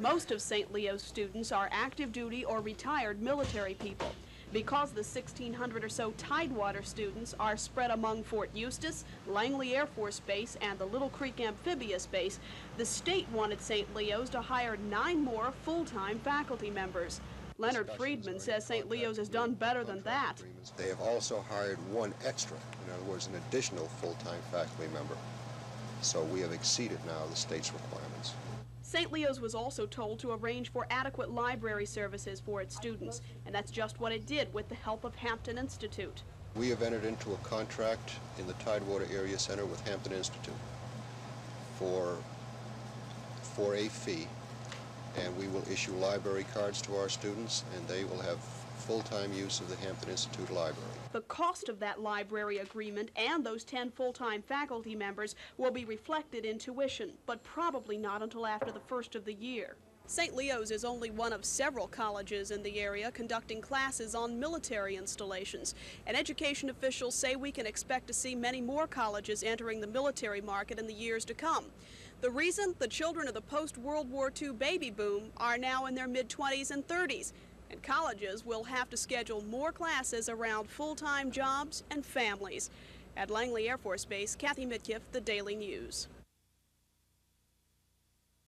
Most of St. Leo's students are active duty or retired military people. Because the 1,600 or so Tidewater students are spread among Fort Eustis, Langley Air Force Base, and the Little Creek Amphibious Base, the state wanted St. Leo's to hire nine more full-time faculty members. Leonard Friedman says St. Leo's has done better than that. They have also hired one extra, in other words, an additional full-time faculty member. So we have exceeded now the state's requirements. St. Leo's was also told to arrange for adequate library services for its students, and that's just what it did with the help of Hampton Institute. We have entered into a contract in the Tidewater Area Center with Hampton Institute for, for a fee, and we will issue library cards to our students, and they will have full-time use of the Hampton Institute Library. The cost of that library agreement and those 10 full-time faculty members will be reflected in tuition, but probably not until after the first of the year. St. Leo's is only one of several colleges in the area conducting classes on military installations, and education officials say we can expect to see many more colleges entering the military market in the years to come. The reason the children of the post-World War II baby boom are now in their mid-20s and 30s, and colleges will have to schedule more classes around full-time jobs and families. At Langley Air Force Base, Kathy Mitkiff, The Daily News.